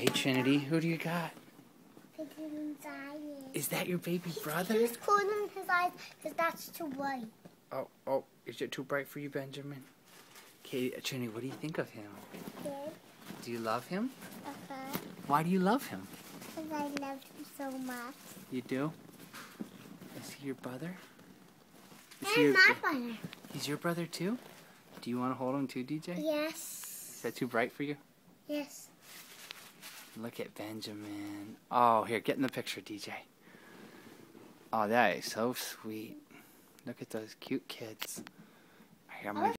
Hey Trinity, who do you got? Is that your baby brother? He's closing his eyes because that's too white. Oh, oh, is it too bright for you, Benjamin? Okay, Trinity, what do you think of him? Good. Do you love him? Uh-huh. Why do you love him? Because I love him so much. You do? Is he your brother? Is he your- my brother. He's your brother too? Do you want to hold him too, DJ? Yes. Is that too bright for you? Yes. Look at Benjamin. Oh, here, get in the picture, DJ. Oh, that is so sweet. Look at those cute kids. Here, I'm gonna